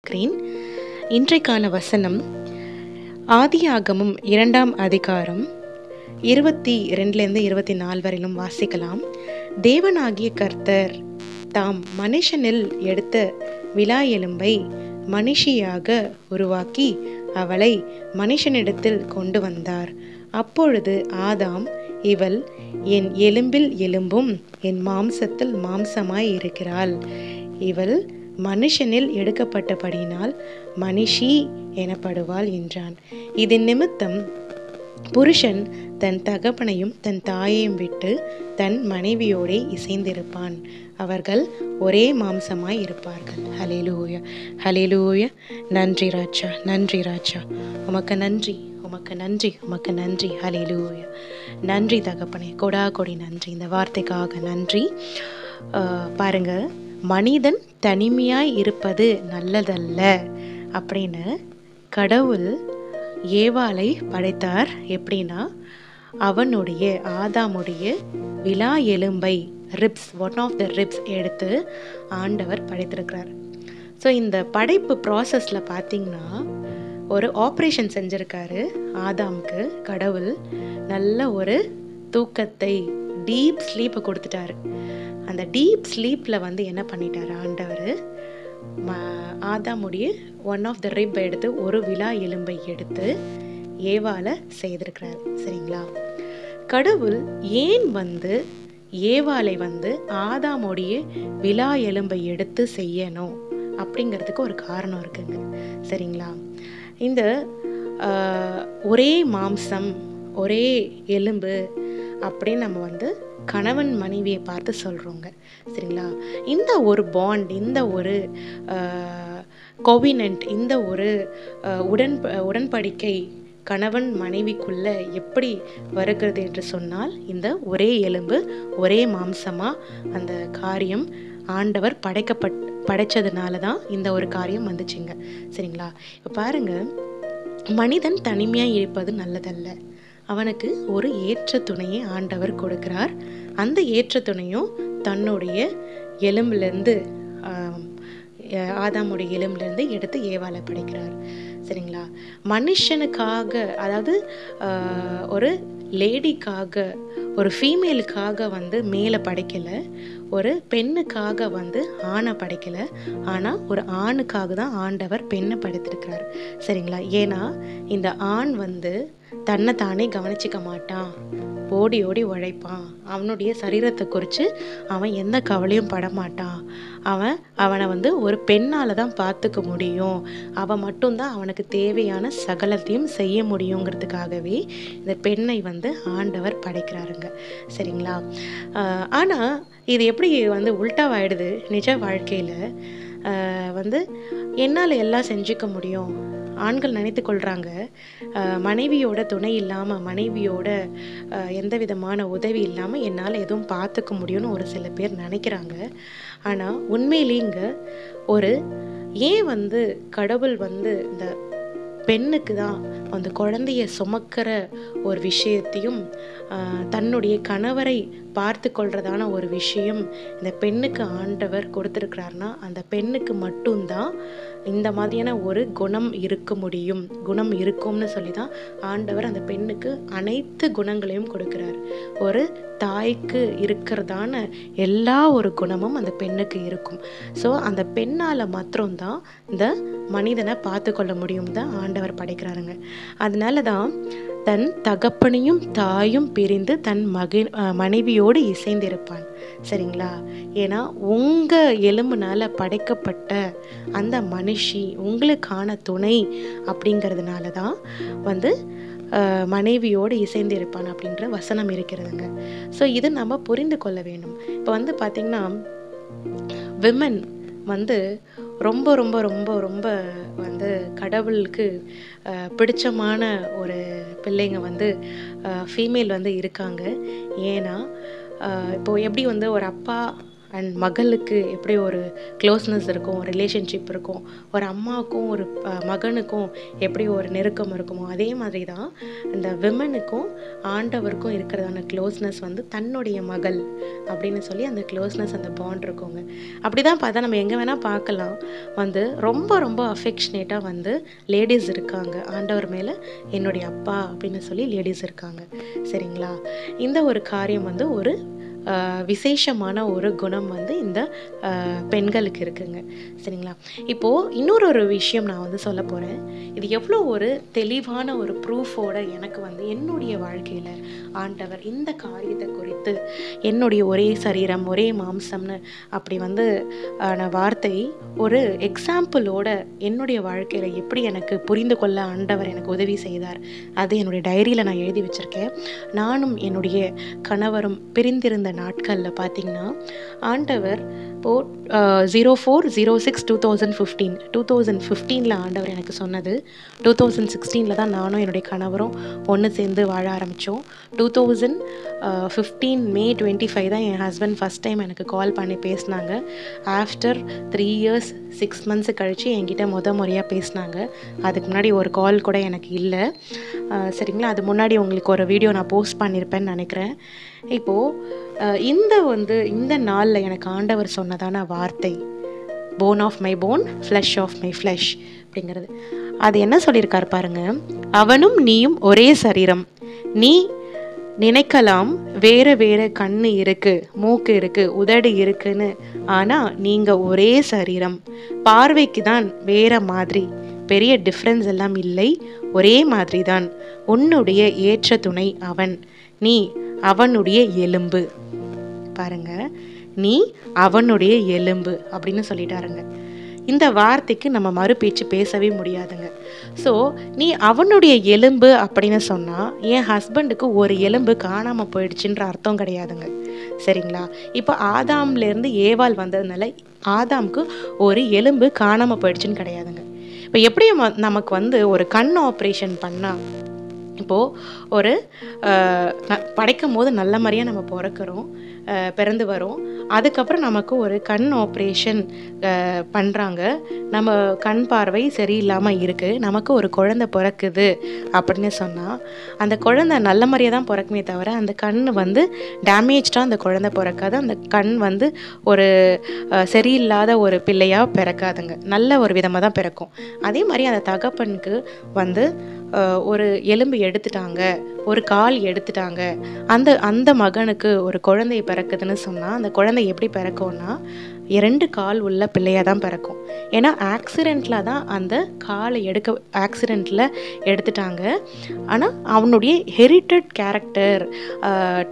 இருக்கிறேன் இன்றைக்கான வசனம் ஆதியாகமும் இரண்டாம் அதிகாரம் இருபத்தி ரெண்டுலேருந்து இருபத்தி நாலு வரையிலும் வாசிக்கலாம். தேவனாகிய கர்த்தர் தாம் மனுஷனில் எடுத்த விழா எலும்பை மனுஷியாக உருவாக்கி அவளை மனுஷனிடத்தில் கொண்டு வந்தார். அப்பொழுது ஆதாம் இவள் என் எலும்பில் எலும்பும் என் மாம்சத்தில் மாம்சமாய் இருக்கிறாள். இவள் மனுஷனில் எடுக்கப்பட்டபடியினால் மனுஷி எனப்படுவாள் என்றான். இதன் நிமித்தம் புருஷன் தன் தகப்பனையும் தன் தாயையும் விட்டு தன் மனைவியோடே இசைந்திருப்பான். அவர்கள் ஒரே மாம்சமாய் இருப்பார்கள். ஹலேலூய ஹலேலூய நன்றி ராஜா நன்றி ராஜா. உமக்கு நன்றி உமக்கு நன்றி உமக்கு நன்றி. ஹலேலூய நன்றி தகப்பனே கொடா கொடி நன்றி. இந்த வார்த்தைக்காக நன்றி. பாருங்கள் மனிதன் தனிமையாய் இருப்பது நல்லதல்ல. அப்படின்னு கடவுள் ஏவாளை படைத்தார். எப்படின்னா அவனுடைய ஆதாமுடைய விழா எலும்பை ribs one of the ribs எடுத்து ஆண்டவர் படைத்திருக்கிறார். ஸோ இந்த படைப்பு ப்ராசஸில் பார்த்தீங்கன்னா ஒரு ஆப்ரேஷன் செஞ்சுருக்காரு ஆதாமுக்கு. கடவுள் நல்ல ஒரு தூக்கத்தை டீப் ஸ்லீப்பை கொடுத்துட்டாரு. அந்த டீப் ஸ்லீப்பில் வந்து என்ன பண்ணிட்டார் ஆண்டவர்? ஆதாமுடைய ஒன் ஆஃப் த ரிப் எடுத்து ஒரு விழா எலும்பை எடுத்து ஏவால செய்திருக்கிறார். சரிங்களா? கடவுள் ஏன் வந்து ஏவாலை வந்து ஆதாமுடைய விழா எலும்பை எடுத்து செய்யணும்? அப்படிங்கிறதுக்கு ஒரு காரணம் இருக்குங்க. சரிங்களா? இந்த ஒரே மாம்சம் ஒரே எலும்பு அப்படின்னு நம்ம வந்து கணவன் மனைவியை பார்த்து சொல்கிறோங்க சரிங்களா? இந்த ஒரு பாண்ட் இந்த ஒரு கோவினன்ட் இந்த ஒரு உடன் உடன்படிக்கை கணவன் மனைவிக்குள்ளே எப்படி வருகிறது என்று சொன்னால் இந்த ஒரே எலும்பு ஒரே மாம்சமாக அந்த காரியம் ஆண்டவர் படைக்கப்பட் படைச்சதுனால தான் இந்த ஒரு காரியம் வந்துச்சுங்க. சரிங்களா? இப்போ பாருங்கள் மனிதன் தனிமையாக இருப்பது நல்லதல்ல. அவனுக்கு ஒரு ஏற்ற துணையை ஆண்டவர் கொடுக்கிறார். அந்த ஏற்ற துணையும் தன்னுடைய எலும்புலேருந்து ஆதாமுடைய எலும்புலேருந்து எடுத்து ஏவாலை படைக்கிறார். சரிங்களா? மனுஷனுக்காக அதாவது ஒரு லேடிக்காக ஒரு ஃபீமேலுக்காக வந்து மேலே படைக்கலை ஒரு பெண்ணுக்காக வந்து ஆணை படைக்கலை ஆனால் ஒரு ஆணுக்காக தான் ஆண்டவர் பெண்ணை படைத்திருக்கிறார். சரிங்களா? ஏன்னா இந்த ஆண் வந்து தன்னை தானே கவனிச்சிக்க மாட்டான். ஓடி ஓடி உழைப்பான். அவனுடைய சரீரத்தை குறித்து அவன் எந்த கவலையும் படமாட்டான். அவன் அவனை வந்து ஒரு பெண்ணால் தான் பார்த்துக்க முடியும். அவன் மட்டும்தான் அவனுக்கு தேவையான சகலத்தையும் செய்ய முடியுங்கிறதுக்காகவே இந்த பெண்ணை வந்து ஆண்டவர் படைக்கிறாருங்க. சரிங்களா? ஆனால் இது எப்படி வந்து உல்ட்டாவாயிடுது நிஜ வாழ்க்கையில்? வந்து என்னால் எல்லாம் செஞ்சுக்க முடியும்? ஆண்கள் நினைத்து கொள்கிறாங்க மனைவியோட துணை இல்லாமல் மனைவியோட எந்த விதமான உதவி இல்லாமல் என்னால் எதுவும் பார்த்துக்க முடியும்னு ஒரு சில பேர் நினைக்கிறாங்க. ஆனால் உண்மையிலேங்க ஒரு ஏன் வந்து கடவுள் வந்து இந்த பெண்ணுக்கு தான் அந்த குழந்தைய சுமக்கிற ஒரு விஷயத்தையும் தன்னுடைய கணவரை பார்த்து கொள்றதான ஒரு விஷயம். இந்த பெண்ணுக்கு ஆண்டவர் கொடுத்துருக்கிறாருன்னா அந்த பெண்ணுக்கு மட்டும்தான் இந்த மாதிரியான ஒரு குணம் இருக்க முடியும். குணம் இருக்கும்னு சொல்லி தான் ஆண்டவர் அந்த பெண்ணுக்கு அனைத்து குணங்களையும் கொடுக்கிறார். ஒரு தாய்க்கு இருக்கிறதான எல்லா ஒரு குணமும் அந்த பெண்ணுக்கு இருக்கும். ஸோ அந்த பெண்ணால் மாத்திரம்தான் இந்த மனிதனை பார்த்து கொள்ள முடியும் தான் ஆண்டவர் படைக்கிறாருங்க. அதனால தான் தன் தகப்பனையும் தாயும் பிரிந்து தன் மகி மனைவியோடு இசைந்திருப்பான். சரிங்களா? ஏன்னா உங்கள் எலும்புனால் படைக்கப்பட்ட அந்த மனுஷி உங்களுக்கான துணை அப்படிங்கிறதுனால தான் வந்து மனைவியோடு இசைந்து இருப்பான் அப்படின்ற வசனம் இருக்கிறதுங்க. ஸோ இது நம்ம புரிந்து கொள்ள வேண்டும். இப்போ வந்து பார்த்திங்கன்னா விமன் வந்து ரொம்ப ரொம்ப ரொம்ப ரொம்ப வந்து கடவுளுக்கு பிடிச்சமான ஒரு பிள்ளைங்க வந்து ஃபீமேல் வந்து இருக்காங்க. ஏன்னா இப்போது இப்போ எப்படி வந்து ஒரு அப்பா அண்ட் மகளுக்கு எப்படி ஒரு க்ளோஸ்னஸ் இருக்கும் ரிலேஷன்ஷிப் இருக்கும் ஒரு அம்மாவுக்கும் ஒரு மகனுக்கும் எப்படி ஒரு நெருக்கம் இருக்குமோ அதே மாதிரி தான் இந்த விமனுக்கும் ஆண்டவருக்கும் இருக்கிறதான க்ளோஸ்னஸ் வந்து தன்னுடைய மகள் அப்படின்னு சொல்லி அந்த க்ளோஸ்னஸ் அந்த பாண்ட் இருக்குங்க. அப்படி தான் பார்த்தா நம்ம எங்கே வேணால் பார்க்கலாம். வந்து ரொம்ப ரொம்ப அஃபெக்ஷனேட்டாக வந்து லேடிஸ் இருக்காங்க. ஆண்டவர் மேலே என்னுடைய அப்பா அப்படின்னு சொல்லி லேடிஸ் இருக்காங்க. சரிங்களா? இந்த ஒரு காரியம் வந்து ஒரு விசேஷமான ஒரு குணம் வந்து இந்த பெண்களுக்கு இருக்குங்க. சரிங்களா? இப்போது இன்னொரு ஒரு விஷயம் நான் வந்து சொல்ல போகிறேன் இது எவ்வளோ ஒரு தெளிவான ஒரு ப்ரூஃபோட எனக்கு வந்து என்னுடைய வாழ்க்கையில் ஆண்டவர் இந்த காரியத்தை குறித்து என்னுடைய ஒரே சரீரம் ஒரே மாம்சம்னு அப்படி வந்து ஆன வார்த்தை ஒரு எக்ஸாம்பிளோட என்னுடைய வாழ்க்கையில் எப்படி எனக்கு புரிந்து கொள்ள ஆண்டவர் எனக்கு உதவி செய்தார் அது என்னுடைய டைரியில் நான் எழுதி வச்சுருக்கேன். நானும் என்னுடைய கணவரும் பிரிந்திருந்த நாட்களில் பார்த்தீங்கன்னா ஆண்டவர் ஓ zero four zero six two thousand fifteen two thousand ஃபிஃப்டீனில் ஆண்டவர் எனக்கு சொன்னது டூ தௌசண்ட் சிக்ஸ்டீனில் தான் நானும் என்னுடைய கணவரும் ஒன்று சேர்ந்து வாழ ஆரம்பித்தோம் two thousand fifteen May twenty five தான் என் ஹஸ்பண்ட் ஃபஸ்ட் டைம் எனக்கு கால் பண்ணி பேசினாங்க. After three years six months கழித்து என்கிட்ட முத முறையாக பேசினாங்க. அதுக்கு முன்னாடி ஒரு கால் கூட எனக்கு இல்லை. சரிங்களா? அது முன்னாடி உங்களுக்கு ஒரு வீடியோ நான் போஸ்ட் பண்ணியிருப்பேன்னு நினைக்கிறேன். இப்போது இந்த வந்து இந்த நாளில் எனக்கு ஆண்டவர் சொன்னதான வார்த்தை bone of my bone flesh of my flesh அப்படிங்கிறது. அது என்ன சொல்லியிருக்கார் பாருங்க அவனும் நீயும் ஒரே சரீரம். நீ நினைக்கலாம் வேற வேற கண்ணு இருக்கு மூக்கு இருக்கு உதடு இருக்குன்னு. ஆனால் நீங்கள் ஒரே சரீரம். பார்வைக்கு தான் வேற மாதிரி. பெரிய டிஃப்ரென்ஸ் எல்லாம் இல்லை ஒரே மாதிரி தான். உன்னுடைய ஏற்ற துணை அவன். நீ அவனுடைய எலும்பு. பாருங்க நீ அவனுடைய எலும்பு அப்படின்னு சொல்லிட்டாருங்க. இந்த வார்த்தைக்கு நம்ம மறுபேச்சு பேசவே முடியாதுங்க. ஸோ நீ அவனுடைய எலும்பு அப்படின்னு சொன்னால் என் ஹஸ்பண்டுக்கு ஒரு எலும்பு காணாமல் போயிடுச்சுன்ற அர்த்தம் கிடையாதுங்க. சரிங்களா? இப்போ ஆதாம்லேருந்து ஏவாள் வந்ததுனால ஆதாம்க்கு ஒரு எலும்பு காணாமல் போயிடுச்சுன்னு கிடையாதுங்க. இப்போ எப்படி நமக்கு வந்து ஒரு கண் ஆப்ரேஷன் பண்ணால் இப்போது ஒரு படைக்கும் போது நல்ல மாதிரியாக நம்ம பிறக்கிறோம் பிறந்து வரோம். அதுக்கப்புறம் நமக்கு ஒரு கண் ஆப்ரேஷன் பண்ணுறாங்க நம்ம கண் பார்வை சரியில்லாமல் இருக்குது நமக்கு ஒரு குழந்தை பிறக்குது அப்படின்னு சொன்னால் அந்த குழந்தை நல்ல மாதிரியே தான் பிறக்குமே தவிர அந்த கண் வந்து டேமேஜ்டாக அந்த குழந்தை பிறக்காது. அந்த கண் வந்து ஒரு சரியில்லாத ஒரு பிள்ளையாக பிறக்காதுங்க. நல்ல ஒரு விதமாக தான் பிறக்கும். அதே மாதிரி அந்த தகப்பனுக்கு வந்து ஒரு எலும்பு எடுத்துட்டாங்க ஒரு கால் எடுத்துட்டாங்க அந்த அந்த மகனுக்கு ஒரு குழந்தை பிறக்குதுன்னு சொன்னால் அந்த குழந்தை எப்படி பிறக்கும்னா இரண்டு கால் உள்ள பிள்ளையாக தான் பிறக்கும். ஏன்னா ஆக்சிடெண்ட்டில் தான் அந்த காலை எடுக்க ஆக்சிடெண்ட்டில் எடுத்துட்டாங்க. ஆனால் அவனுடைய inherited character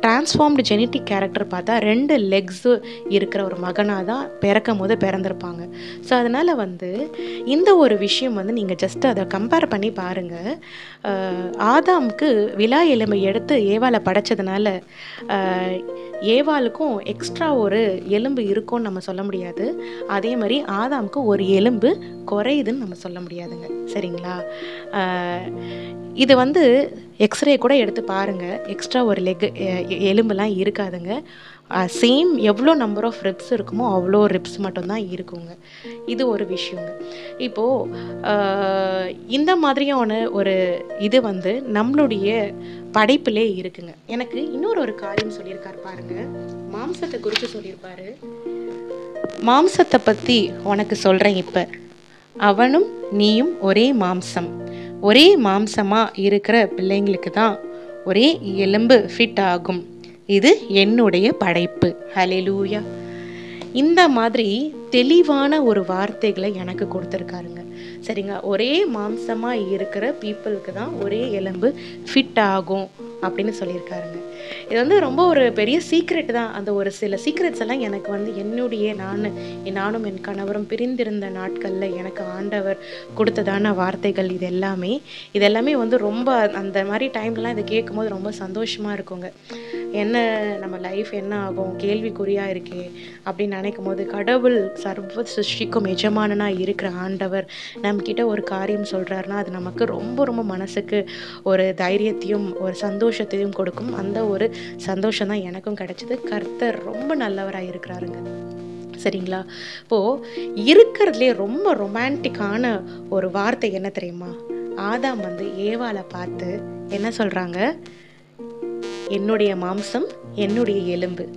transformed genetic character பார்த்தா ரெண்டு லெக்ஸு இருக்கிற ஒரு மகனாக தான் பிறக்கும் போது பிறந்திருப்பாங்க. ஸோ அதனால் வந்து இந்த ஒரு விஷயம் வந்து நீங்கள் ஜஸ்ட் அதை கம்பேர் பண்ணி பாருங்கள் ஆதாமுக்கு விழா எலும்பை எடுத்து ஏவாலை படைச்சதுனால ஏவாளுக்கும் எக்ஸ்ட்ரா ஒரு எலும்பு இருக்கும்னு நம்ம சொல்ல முடியாது. அதே மாதிரி ஆதாமுக்கு ஒரு எலும்பு குறையுதுன்னு நம்ம சொல்ல முடியாதுங்க. சரிங்களா? இது வந்து எக்ஸ்ரே கூட எடுத்து பாருங்கள் எக்ஸ்ட்ரா ஒரு லெக் எலும்புலாம் இருக்காதுங்க. சேம் எவ்வளோ நம்பர் ஆஃப் ரிப்ஸ் இருக்குமோ அவ்வளோ ரிப்ஸ் மட்டும்தான் இருக்குங்க. இது ஒரு விஷயங்க. இப்போது இந்த மாதிரியான ஒரு இது வந்து நம்மளுடைய படைப்பிலே இருக்குங்க. எனக்கு இன்னொரு ஒரு காரியம் சொல்லியிருக்காரு பாருங்க. மாம்சத்தை குறித்து சொல்லியிருப்பாரு. மாம்சத்தை பற்றி உனக்கு சொல்கிறேன் இப்போ. அவனும் நீயும் ஒரே மாம்சம். ஒரே மாம்சமாக இருக்கிற பிள்ளைங்களுக்கு தான் ஒரே எலும்பு ஃபிட் ஆகும். இது என்னுடைய படைப்பு. ஹலெலூயா இந்த மாதிரி தெளிவான ஒரு வார்த்தைகளை எனக்கு கொடுத்துருக்காருங்க. சரிங்க? ஒரே மாம்சமாக இருக்கிற பீப்புளுக்கு தான் ஒரே எலும்பு ஃபிட் ஆகும் அப்படின்னு சொல்லியிருக்காருங்க. இது வந்து ரொம்ப ஒரு பெரிய சீக்ரெட் தான். அந்த ஒரு சில சீக்ரெட்ஸ் எல்லாம் எனக்கு வந்து என்னுடைய நான் நானும் என் கணவரும் பிரிந்திருந்த நாட்களில் எனக்கு ஆண்டவர் கொடுத்ததான வார்த்தைகள் இது எல்லாமே. இது எல்லாமே வந்து ரொம்ப அந்த மாதிரி டைம்லலாம் இதை கேட்கும்போது ரொம்ப சந்தோஷமாக இருக்குங்க. என்ன நம்ம லைஃப் என்ன ஆகும்? கேள்விக்குறியாக இருக்கே அப்படின்னு நினைக்கும் போது கடவுள் சர்வ சிருஷ்டிக்கும் எஜமானனாக இருக்கிற ஆண்டவர் நம்மக்கிட்ட ஒரு காரியம் சொல்கிறாருன்னா அது நமக்கு ரொம்ப ரொம்ப மனசுக்கு ஒரு தைரியத்தையும் ஒரு சந்தோஷத்தையும் கொடுக்கும். அந்த ஒரு சந்தோஷம் தான் எனக்கும் கிடைச்சது. கர்த்தர் ரொம்ப நல்லவராக இருக்கிறாருங்க. சரிங்களா? இப்போது இருக்கிறதுலே ரொம்ப ரொமான்டிக்கான ஒரு வார்த்தை என்ன தெரியுமா? ஆதாம் வந்து ஏவால பார்த்து என்ன சொல்கிறாங்க என்னுடைய மாம்சம் என்னுடைய எலும்பு.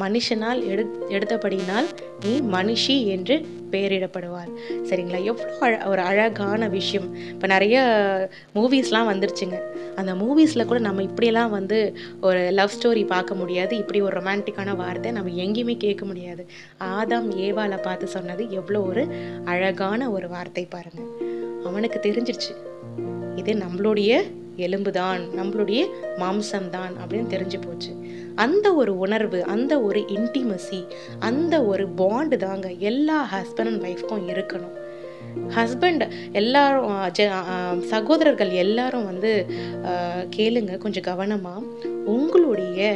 மனுஷனால் எடு எடுத்தபடினால் நீ மனுஷி என்று பெயரிடப்படுவார் சரிங்களா? எவ்வளோ அழ ஒரு அழகான விஷயம். இப்போ நிறைய மூவிஸ்லாம் வந்துருச்சுங்க. அந்த மூவிஸில் கூட நம்ம இப்படியெல்லாம் வந்து ஒரு லவ் ஸ்டோரி பார்க்க முடியாது. இப்படி ஒரு ரொமான்டிக்கான வார்த்தை நம்ம எங்கேயுமே கேட்க முடியாது. ஆதாம் ஏவாவில் பார்த்து சொன்னது எவ்வளோ ஒரு அழகான ஒரு வார்த்தை பாருங்கள் அவனுக்கு தெரிஞ்சிருச்சு. இது நம்மளுடைய எலும்பு தான் நம்மளுடைய மாம்சம் தான் அப்படின்னு தெரிஞ்சு போச்சு. அந்த ஒரு உணர்வு அந்த ஒரு இன்டிமசி அந்த ஒரு பாண்டு தாங்க எல்லா ஹஸ்பண்ட் அண்ட் ஒய்ஃப்க்கும் இருக்கணும். ஹஸ்பண்ட் எல்லாரும் சகோதரர்கள் எல்லாரும் வந்து கேளுங்க கொஞ்சம் கவனமாக உங்களுடைய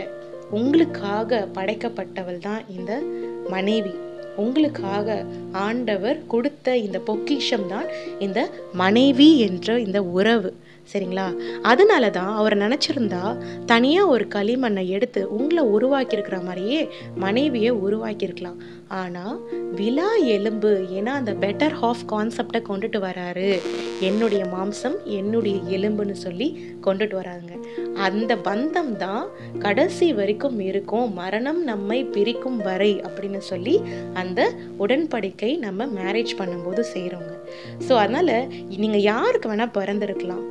உங்களுக்காக படைக்கப்பட்டவள் தான் இந்த மனைவி. உங்களுக்காக ஆண்டவர் கொடுத்த இந்த பொக்கிஷம் தான் இந்த மனைவி என்ற இந்த உறவு. சரிங்களா? அதனால தான் அவர் நினச்சிருந்தா தனியாக ஒரு களிமண்ணை எடுத்து உங்களை உருவாக்கியிருக்கிற மாதிரியே மனைவியை உருவாக்கியிருக்கலாம். ஆனால் விழா எலும்பு ஏன்னா அந்த பெட்டர் ஹாஃப் கான்செப்டை கொண்டுட்டு வராரு. என்னுடைய மாம்சம் என்னுடைய எலும்புன்னு சொல்லி கொண்டுட்டு வராங்க அந்த பந்தம் தான் கடைசி வரைக்கும் இருக்கும். மரணம் நம்மை பிரிக்கும் வரை அப்படின்னு சொல்லி அந்த உடன்படிக்கை நம்ம மேரேஜ் பண்ணும்போது செய்கிறோங்க ஸோ அதனால் நீங்கள் யாருக்கு வேணால் பிறந்திருக்கலாம்.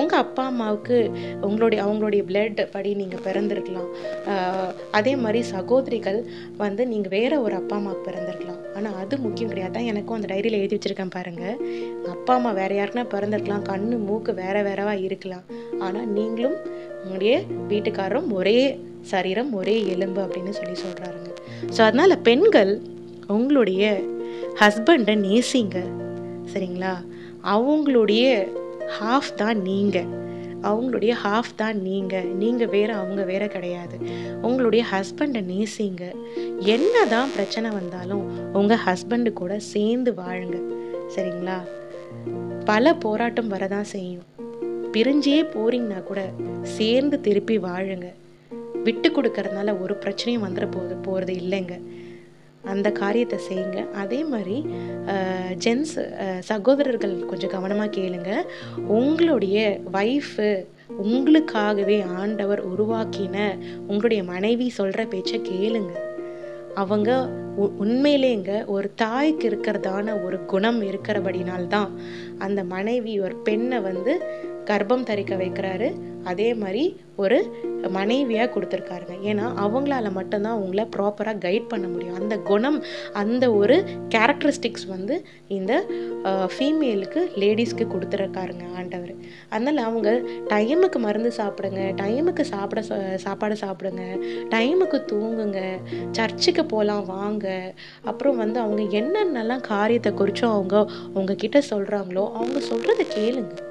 உங்கள் அப்பா அம்மாவுக்கு உங்களுடைய அவங்களுடைய பிளட் படி நீங்கள் பிறந்திருக்கலாம். அதே மாதிரி சகோதரிகள் வந்து நீங்கள் வேறு ஒரு அப்பா அம்மாவுக்கு பிறந்திருக்கலாம். ஆனால் அது முக்கியம் கிடையாது. தான் எனக்கும் அந்த டைரியில் எழுதி வச்சுருக்கேன் பாருங்கள் அப்பா அம்மா வேறு யாருக்குன்னா பிறந்திருக்கலாம். கண் மூக்கு வேற வேறவா இருக்கலாம். ஆனால் நீங்களும் உங்களுடைய வீட்டுக்காரரும் ஒரே சரீரம் ஒரே எலும்பு அப்படின்னு சொல்லி சொல்கிறாருங்க ஸோ அதனால் பெண்கள் உங்களுடைய ஹஸ்பண்டை நேசிங்க. சரிங்களா? அவங்களுடைய ஹாஃப் தான் நீங்கள் அவங்களுடைய ஹாஃப் தான் நீங்கள் நீங்கள் வேற அவங்க வேற கிடையாது. உங்களுடைய ஹஸ்பண்டை நேசிங்க. என்ன தான் பிரச்சனை வந்தாலும் உங்கள் ஹஸ்பண்டு கூட சேர்ந்து வாழுங்க. சரிங்களா? பல போராட்டம் வரதான் செய்யும். பிரிஞ்சே போறீங்கன்னா கூட சேர்ந்து திருப்பி வாழுங்க. விட்டு கொடுக்கறதுனால ஒரு பிரச்சனையும் வந்துட போகுது போகிறது இல்லைங்க. அந்த காரியத்தை செய்யுங்க. அதே மாதிரி ஜென்ஸ் சகோதரர்கள் கொஞ்சம் கவனமாக கேளுங்க. உங்களுடைய ஒய்ஃபு உங்களுக்காகவே ஆண்டவர் உருவாக்கின உங்களுடைய மனைவி சொல்கிற பேச்சை கேளுங்க. அவங்க உ- உண்மையிலேங்க ஒரு தாய்க்கு இருக்கிறதான ஒரு குணம் இருக்கிறபடினால்தான் அந்த மனைவி ஒரு பெண்ணை வந்து கர்ப்பம் தரிக்க வைக்கிறாரு. அதே மாதிரி ஒரு மனைவியாக கொடுத்துருக்காருங்க. ஏன்னா அவங்களால மட்டும்தான் அவங்கள ப்ராப்பராக கைட் பண்ண முடியும். அந்த குணம் அந்த ஒரு கேரக்டரிஸ்டிக்ஸ் வந்து இந்த ஃபீமேலுக்கு லேடிஸ்க்கு கொடுத்துருக்காருங்க ஆண்டவர். அதனால் அவங்க டைமுக்கு மருந்து சாப்பிடுங்க டைமுக்கு சாப்பிட சா- சாப்பாடு சாப்பிடுங்க டைமுக்கு தூங்குங்க சர்ச்சுக்கு போகலாம் வாங்க. அப்புறம் வந்து அவங்க என்னென்னலாம் காரியத்தை குறித்தும் அவங்க உங்ககிட்ட சொல்கிறாங்களோ அவங்க சொல்கிறத கேளுங்க.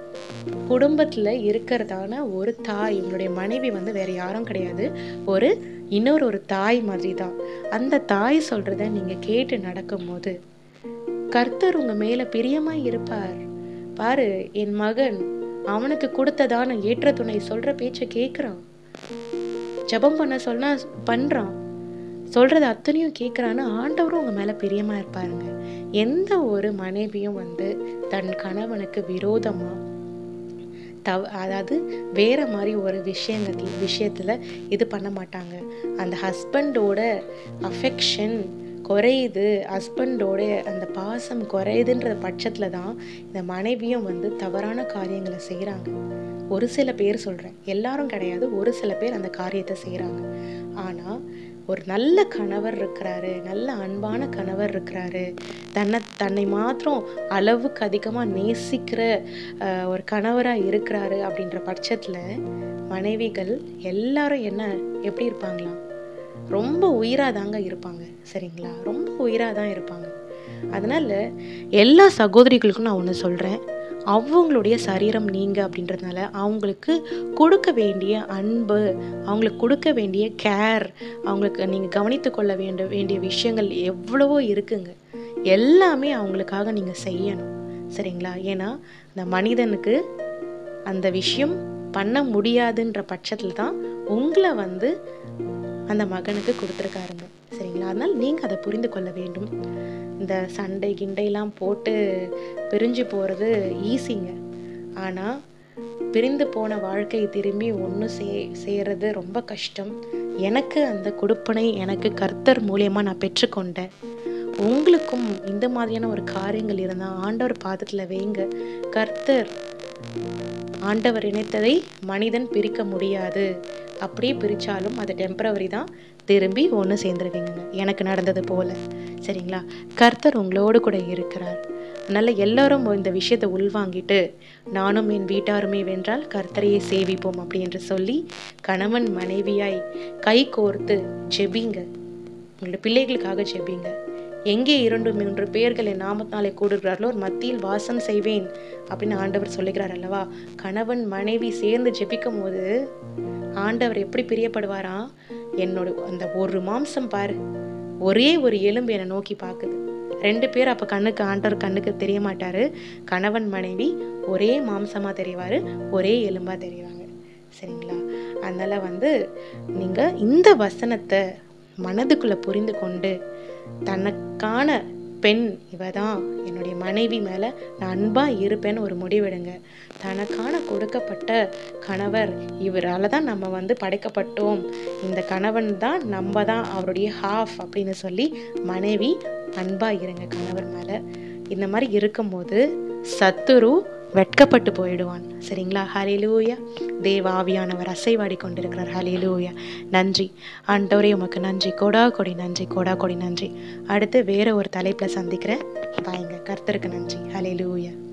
குடும்பத்தில் இருக்கிறதான ஒரு தாய் உங்களுடைய மனைவி வந்து வேற யாரும் கிடையாது. ஒரு இன்னொரு ஒரு தாய் மாதிரி தான் அந்த தாய் சொல்கிறத நீங்கள் கேட்டு நடக்கும்போது கர்த்தர் உங்கள் மேலே பிரியமாக இருப்பார். பாரு என் மகன் அவனுக்கு கொடுத்ததான ஏற்ற துணை சொல்கிற பேச்சை கேட்குறான் ஜெபம் பண்ண சொன்னா பண்ணுறான் சொல்கிறது அத்தனையும் கேட்குறான்னு ஆண்டவரும் உங்கள் மேலே பிரியமாக இருப்பாருங்க. எந்த ஒரு மனைவியும் வந்து தன் கணவனுக்கு விரோதமாக தவ அதாவது வேற மாதிரி ஒரு விஷயங்கள் விஷயத்தில் இது பண்ண மாட்டாங்க. அந்த ஹஸ்பண்டோட அஃபெக்ஷன் குறையுது. ஹஸ்பண்டோட அந்த பாசம் குறையுதுன்ற பட்சத்தில் தான் இந்த மனைவியும் வந்து தவறான காரியங்களை செய்கிறாங்க ஒரு சில பேர் சொல்கிறேன் எல்லாரும் கிடையாது. ஒரு சில பேர் அந்த காரியத்தை செய்கிறாங்க ஆனால் ஒரு நல்ல கணவர் இருக்கிறாரு நல்ல அன்பான கணவர் இருக்கிறாரு. தன்னை தன்னை மாத்திரம் அளவுக்கு அதிகமாக நேசிக்கிற ஒரு கணவராக இருக்கிறாரு அப்படின்ற பட்சத்தில் மனைவிகள் எல்லாரும் என்ன எப்படி இருப்பாங்களாம் ரொம்ப உயிராக தாங்க இருப்பாங்க சரிங்களா? ரொம்ப உயிராக தான் இருப்பாங்க. அதனால் எல்லா சகோதரிகளுக்கும் நான் ஒன்று சொல்கிறேன் அவங்களுடைய சரீரம் நீங்கள் அப்படின்றதுனால அவங்களுக்கு கொடுக்க வேண்டிய அன்பு அவங்களுக்கு கொடுக்க வேண்டிய கேர் அவங்களுக்கு நீங்கள் கவனித்து கொள்ள வேண்டிய வேண்டிய விஷயங்கள் எவ்வளவோ இருக்குங்க. எல்லாமே அவங்களுக்காக நீங்கள் செய்யணும். சரிங்களா? ஏன்னா அந்த மனிதனுக்கு அந்த விஷயம் பண்ண முடியாதுன்ற பட்சத்தில் தான் உங்களை வந்து அந்த மகனுக்கு கொடுத்துருக்காருங்க சரிங்களா? அதனால் நீங்கள் அதை புரிந்து கொள்ள வேண்டும். இந்த சண்டை கிண்டையெல்லாம் போட்டு பிரிஞ்சு போகிறது ஈஸிங்க ஆனால் பிரிந்து போன வாழ்க்கை திரும்பி ஒன்று சே செய்கிறது ரொம்ப கஷ்டம். எனக்கு அந்த கொடுப்பனை எனக்கு கர்த்தர் மூலியமாக நான் பெற்றுக்கொண்டேன். உங்களுக்கும் இந்த மாதிரியான ஒரு காரியங்கள் இருந்தால் ஆண்டவர் பாதத்தில் வைங்க. கர்த்தர் ஆண்டவர் இணைத்ததை மனிதன் பிரிக்க முடியாது. அப்படியே பிரித்தாலும் அது டெம்பரவரி தான். திரும்பி ஒன்று சேர்ந்துருவீங்க எனக்கு நடந்தது போல். சரிங்களா? கர்த்தர் உங்களோடு கூட இருக்கிறார். அதனால் எல்லாரும் இந்த விஷயத்தை உள்வாங்கிட்டு நானும் என் வீட்டாருமே வென்றால் கர்த்தரையே சேவிப்போம் அப்படின்னு சொல்லி கணவன் மனைவியாய் கை கோர்த்து ஜெபிங்க. உங்களோட பிள்ளைகளுக்காக ஜெபிங்க. எங்கே இரண்டு மூன்று பேர்களை என் நாமத்தினாலே கூடுகிறார்களோ ஒரு மத்தியில் வாசம் செய்வேன் அப்படின்னு ஆண்டவர் சொல்லுகிறார் அல்லவா? கணவன் மனைவி சேர்ந்து ஜெபிக்கும் போது ஆண்டவர் எப்படி பிரியப்படுவாரா? என்னோட அந்த ஒரு மாம்சம் பாரு ஒரே ஒரு எலும்பு என்னை நோக்கி பார்க்குது ரெண்டு பேர் அப்போ கண்ணுக்கு ஆண்டவர் கண்ணுக்கு தெரிய மாட்டார் கணவன் மனைவி ஒரே மாம்சமாக தெரியவார் ஒரே எலும்பாக தெரியவாங்க சரிங்களா? அதனால் வந்து நீங்கள் இந்த வசனத்தை மனதுக்குள்ளே புரிந்து கொண்டு தனக்கான பெண் இவ தான் என்னுடைய மனைவி மேலே நான் அன்பாக இருப்பேன்னு ஒரு முடிவெடுங்க. தனக்கான கொடுக்கப்பட்ட கணவர் இவரால் தான் நம்ம வந்து படைக்கப்பட்டோம். இந்த கணவன் தான் நம்ம தான் அவருடைய ஹாஃப் அப்படின்னு சொல்லி மனைவி அன்பாக இருங்க கணவர் மேலே. இந்த மாதிரி இருக்கும்போது சத்துரு வெட்கப்பட்டு போயிடுவான். சரிங்களா? ஹலிலூயா தேவ ஆவியானவர் அசைவாடி கொண்டிருக்கிறார். ஹலிலூயா நன்றி. ஆண்டவரே உமக்கு நன்றி. கோடா கொடி நன்றி கோடா கொடி நன்றி. அடுத்து வேற ஒரு தலைப்பில் சந்திக்கிறேன். பாயங்க கர்த்தருக்கு நன்றி. ஹலிலூயா